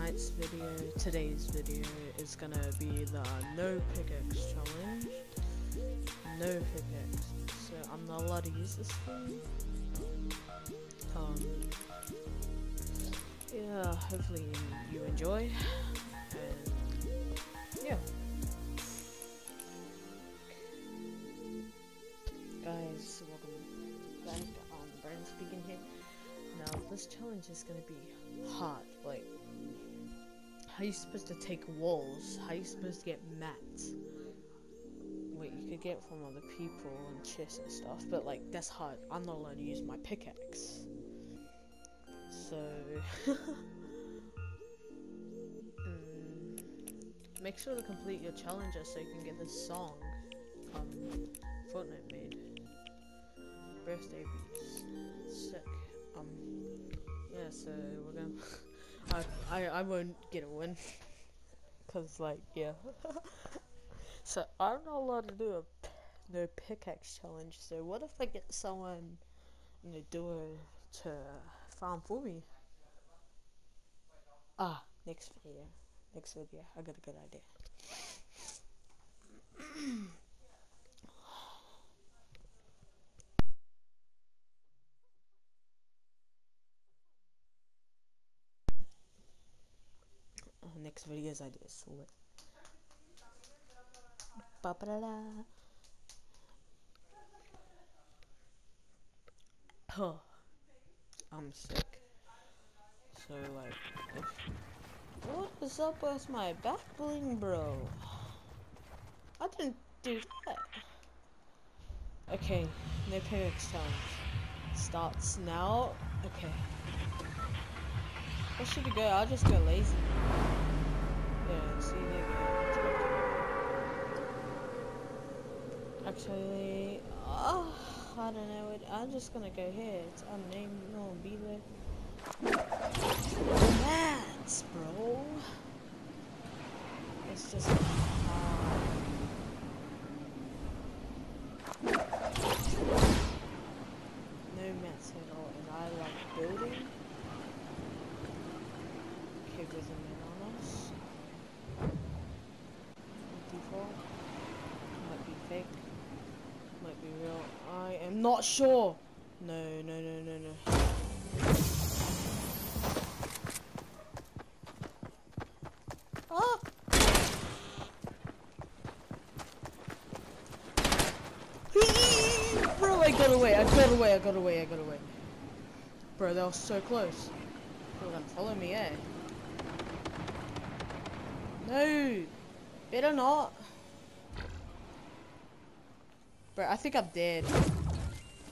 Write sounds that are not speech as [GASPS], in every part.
tonight's video, today's video, is gonna be the no pickaxe challenge. No pickaxe. So I'm not allowed to use this thing. Um, yeah, hopefully you enjoy. And yeah. Guys, welcome back. Um, Brian speaking here. Now, this challenge is gonna be hard. Like, how you supposed to take walls? How you supposed to get mats? Wait, you could get from other people and chests and stuff, but like that's hard. I'm not allowed to use my pickaxe. So, [LAUGHS] mm, make sure to complete your challenges so you can get this song um Fortnite made. Birthday beats. Sick. Um, yeah, so we're gonna. [LAUGHS] I, I, won't get a win. Cause, like, yeah. [LAUGHS] so, I'm not allowed to do a no pickaxe challenge. So, what if I get someone, you know, do to farm for me? Ah, next video. Next video. I got a good idea. [CLEARS THROAT] Oh, next video's idea is lit. Ba-ba-da-da. Oh, I'm sick. So like, what is up with my back bling, bro? I didn't do that. Okay, no pickaxe challenge starts now. Okay. Where should we go? I'll just go lazy. Yeah, see they go. Actually, oh, I don't know. I'm just gonna go here. It's unnamed. No one be there. Mats, bro. It's just. Uh, no mats at all, and I like building. Okay, there's a man on us. Default. Might be fake. Might be real. I am not sure. No, no, no, no, no. Ah! Bro, I got away, I got away, I got away, I got away. Bro, that was so close. You're gonna follow me, eh? No! Better not. Bro, I think I'm dead.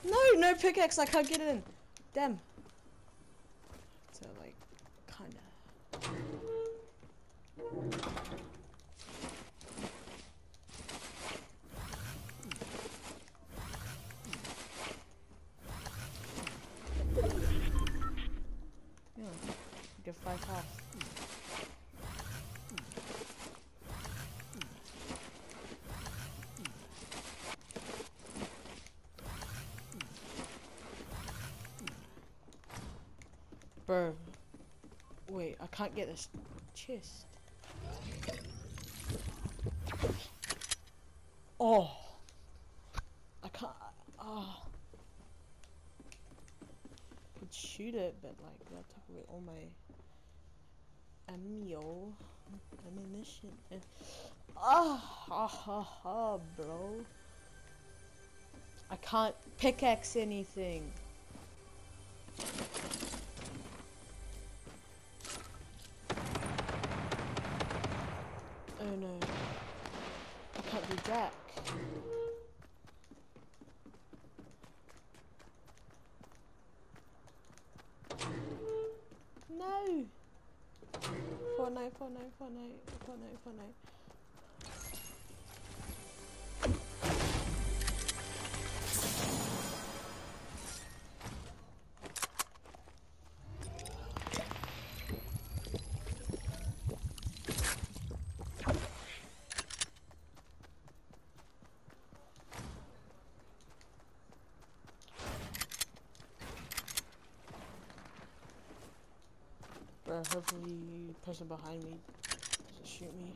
No, no pickaxe, I can't get in. Damn. So, like, kinda. Yeah, get five half. Bro, wait, I can't get this chest. Oh, I can't. Oh, could shoot it, but like that took away all my ammo, ammunition. Ah, ha ha ha, bro. I can't pickaxe anything. No. I can't do jack. No! Fortnite, Fortnite, Fortnite, Fortnite, Fortnite. Bro, hopefully person behind me doesn't shoot me.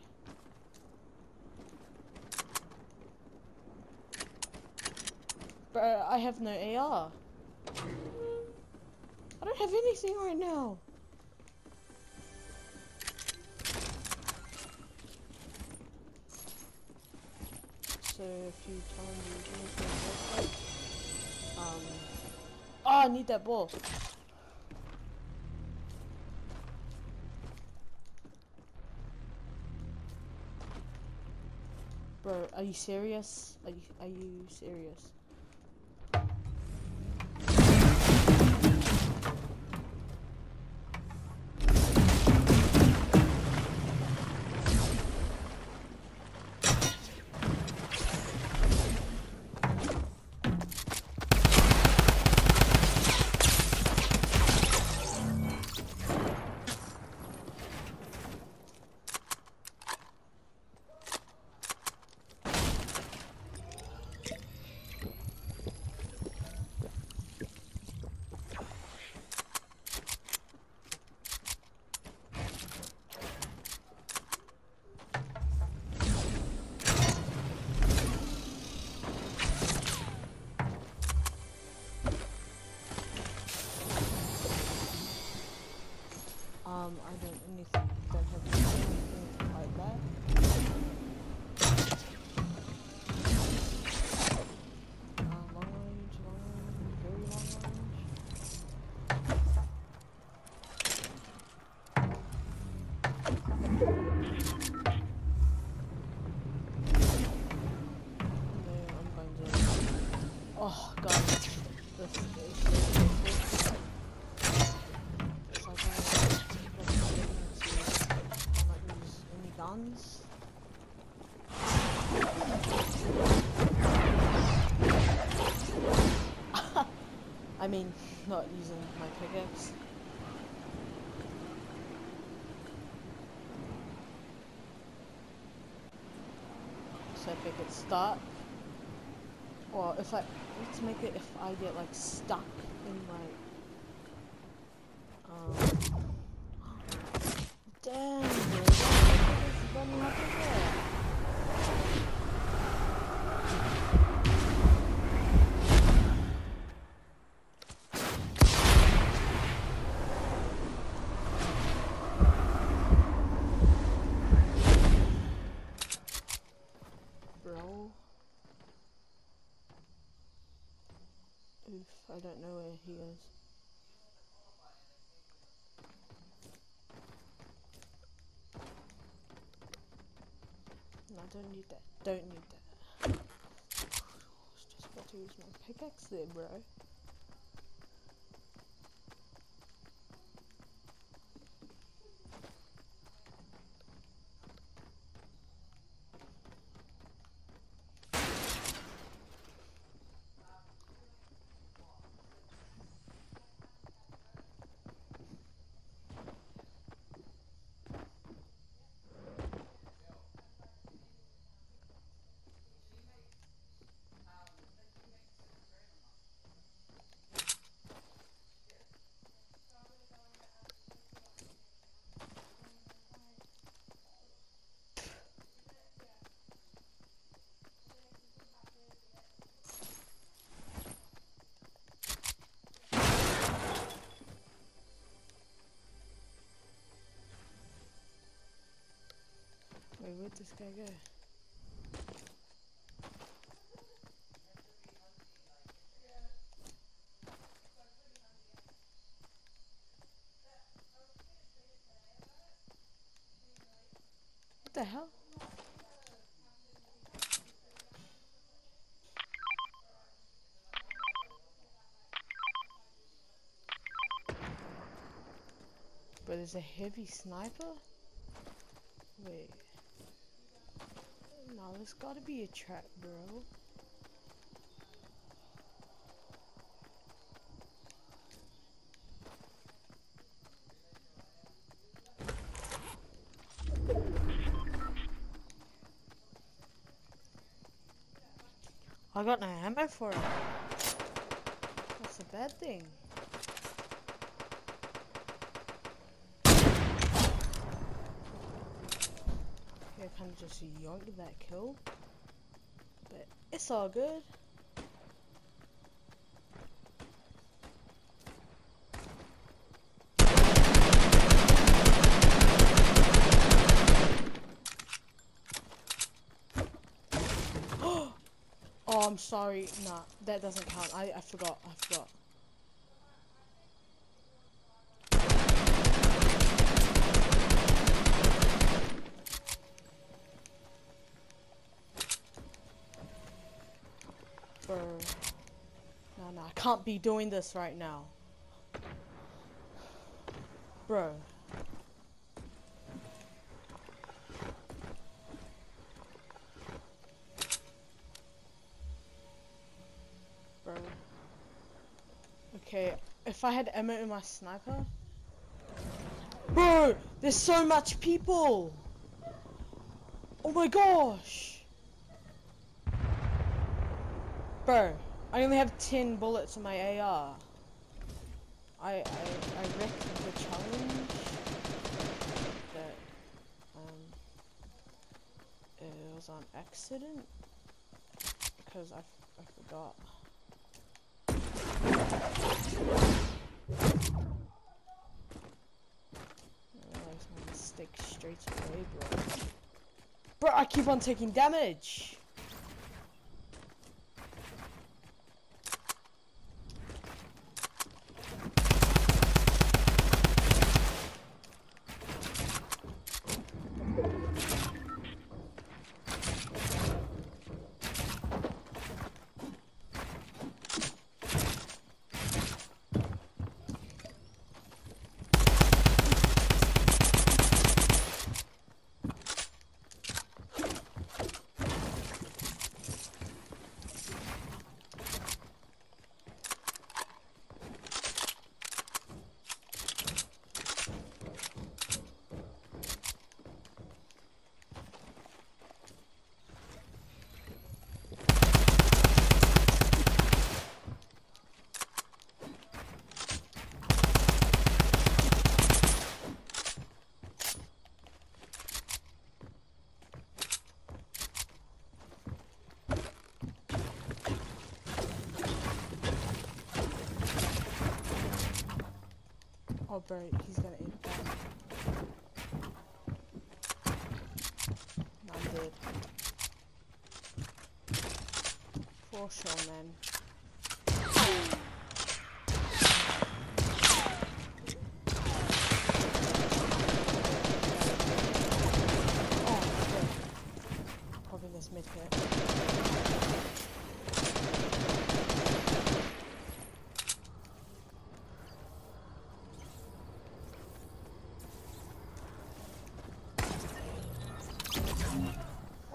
Bro, I have no AR. I don't have anything right now. So if you tell me um Oh I need that ball. Bro, are you serious? Are you, are you serious? Um, I don't don't have anything like that. Not using my pickaxe. So if I get stuck, or if I, let's make it if I get like stuck in my um, [GASPS] Damn, dude. It's running up in there. Bro. Oof, I don't know where he is. No, I don't need that. Don't need that. [SIGHS] I was just about to use my pickaxe there, bro. Where'd this guy go? What the hell? But there's a heavy sniper? Wait. No, there's gotta be a trap, bro. I got no ammo for it. That's a bad thing. Of just yoinked that kill. But it's all good. [GASPS] oh, I'm sorry. Nah, that doesn't count. I, I forgot. I forgot. Bro. I can't be doing this right now. Bro. Bro. Okay, if I had ammo in my sniper. Bro, there's so much people. Oh my gosh. Bro, I only have 10 bullets in my AR. I, I, I wrecked the challenge that, um, it was on accident because I, I forgot. I mistake straight away, bro. Bro, I keep on taking damage! Oh, bro, he's gonna eat that. I'm dead. For sure, man. Oh, shit. Probably this mid here.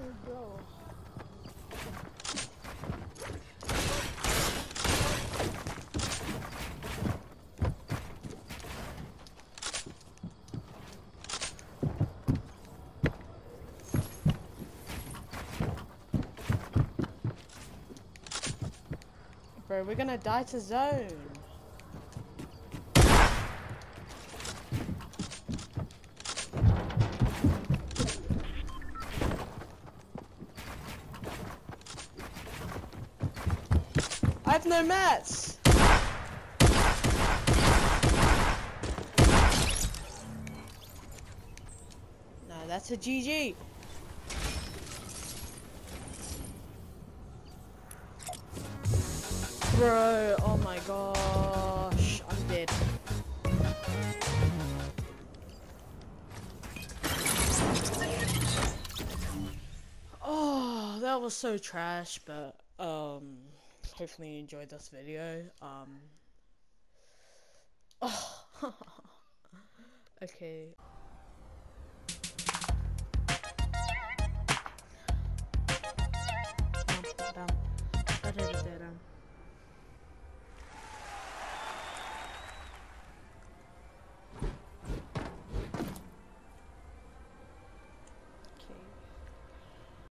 Oh, bro. We're gonna die to zone. I have no mats. No, that's a GG. Bro, oh my gosh, I'm dead. Oh, that was so trash, but um, hopefully you enjoyed this video. Um, oh, [LAUGHS] okay. Dum, dum, da-da-da.